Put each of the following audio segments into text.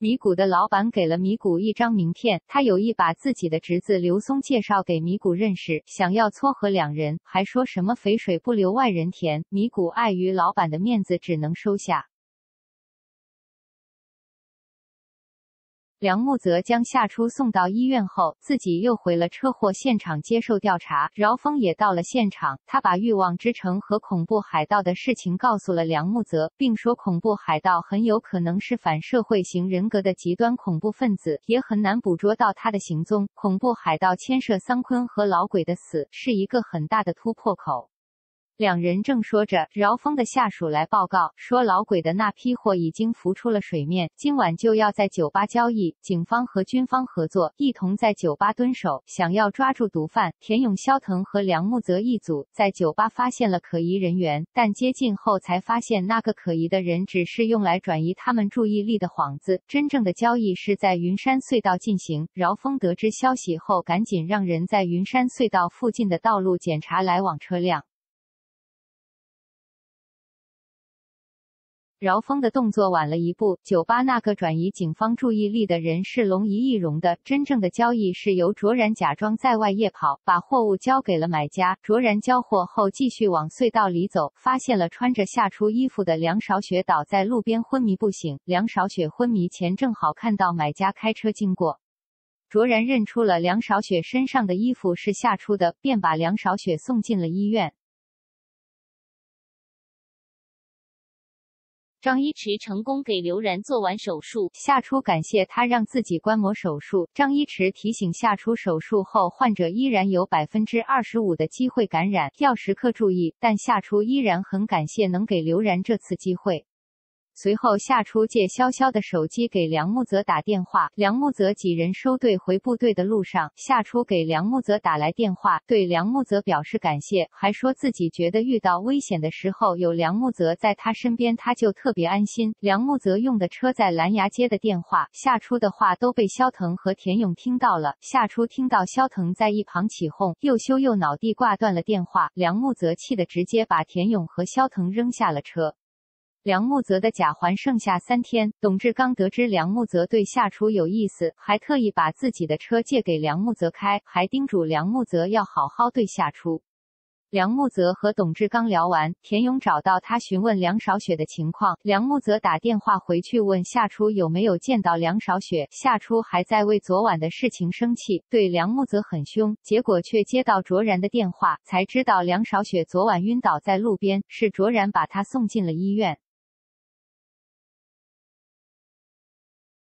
米谷的老板给了米谷一张名片，他有意把自己的侄子刘松介绍给米谷认识，想要撮合两人，还说什么肥水不流外人田。米谷碍于老板的面子，只能收下。梁木泽将夏初送到医院后，自己又回了车祸现场接受调查。饶峰也到了现场，他把欲望之城和恐怖海盗的事情告诉了梁木泽，并说恐怖海盗很有可能是反社会型人格的极端恐怖分子，也很难捕捉到他的行踪。恐怖海盗牵涉桑坤和老鬼的死，是一个很大的突破口。两人正说着，饶峰的下属来报告说，老鬼的那批货已经浮出了水面，今晚就要在酒吧交易。警方和军方合作，一同在酒吧蹲守，想要抓住毒贩。田勇、肖腾和梁木泽一组在酒吧发现了可疑人员，但接近后才发现那个可疑的人只是用来转移他们注意力的幌子，真正的交易是在云山隧道进行。饶峰得知消息后，赶紧让人在云山隧道附近的道路检查来往车辆。饶峰的动作晚了一步。酒吧那个转移警方注意力的人是龙一易容的。真正的交易是由卓然假装在外夜跑，把货物交给了买家。卓然交货后，继续往隧道里走，发现了穿着夏初衣服的梁少雪倒在路边昏迷不醒。梁少雪昏迷前正好看到买家开车经过，卓然认出了梁少雪身上的衣服是夏初的，便把梁少雪送进了医院。张一驰成功给刘然做完手术，夏初感谢他让自己观摩手术。张一驰提醒夏初，手术后患者依然有百分之二十五的机会感染，要时刻注意。但夏初依然很感谢能给刘然这次机会。随后，夏初借潇潇的手机给梁木泽打电话。梁木泽几人收队回部队的路上，夏初给梁木泽打来电话，对梁木泽表示感谢，还说自己觉得遇到危险的时候有梁木泽在他身边，他就特别安心。梁木泽用的车在蓝牙接的电话，夏初的话都被肖腾和田勇听到了。夏初听到肖腾在一旁起哄，又羞又恼地挂断了电话。梁木泽气得直接把田勇和肖腾扔下了车。梁木泽的假环剩下三天，董志刚得知梁木泽对夏初有意思，还特意把自己的车借给梁木泽开，还叮嘱梁木泽要好好对夏初。梁木泽和董志刚聊完，田勇找到他询问梁少雪的情况，梁木泽打电话回去问夏初有没有见到梁少雪，夏初还在为昨晚的事情生气，对梁木泽很凶，结果却接到卓然的电话，才知道梁少雪昨晚晕倒在路边，是卓然把她送进了医院。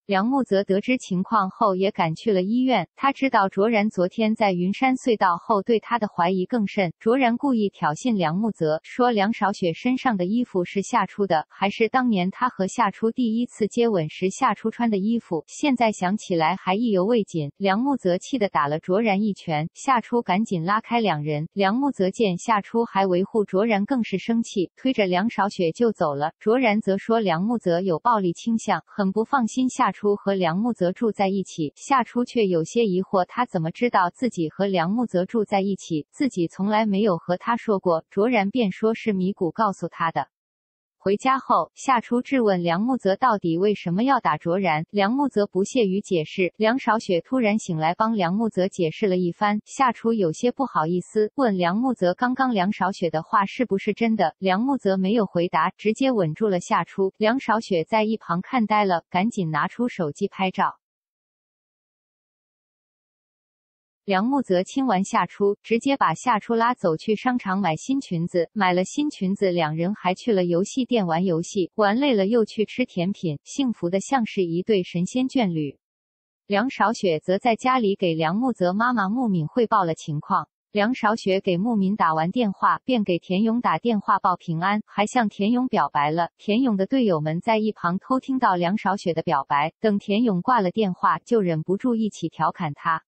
梁木泽得知情况后，也赶去了医院。他知道卓然昨天在云山隧道后，对他的怀疑更甚。卓然故意挑衅梁木泽，说梁少雪身上的衣服是夏初的，还是当年他和夏初第一次接吻时夏初穿的衣服。现在想起来还意犹未尽。梁木泽气得打了卓然一拳，夏初赶紧拉开两人。梁木泽见夏初还维护卓然，更是生气，推着梁少雪就走了。卓然则说梁木泽有暴力倾向，很不放心夏初。初和梁木泽住在一起，夏初却有些疑惑，他怎么知道自己和梁木泽住在一起？自己从来没有和他说过。卓然便说是米谷告诉他的。回家后，夏初质问梁木泽到底为什么要打卓然，梁木泽不屑于解释。梁少雪突然醒来，帮梁木泽解释了一番。夏初有些不好意思，问梁木泽刚刚梁少雪的话是不是真的？梁木泽没有回答，直接吻住了夏初。梁少雪在一旁看呆了，赶紧拿出手机拍照。梁木泽亲完夏初，直接把夏初拉走去商场买新裙子。买了新裙子，两人还去了游戏店玩游戏，玩累了又去吃甜品，幸福的像是一对神仙眷侣。梁少雪则在家里给梁木泽妈妈穆敏汇报了情况。梁少雪给穆敏打完电话，便给田勇打电话报平安，还向田勇表白了。田勇的队友们在一旁偷听到梁少雪的表白，等田勇挂了电话，就忍不住一起调侃他。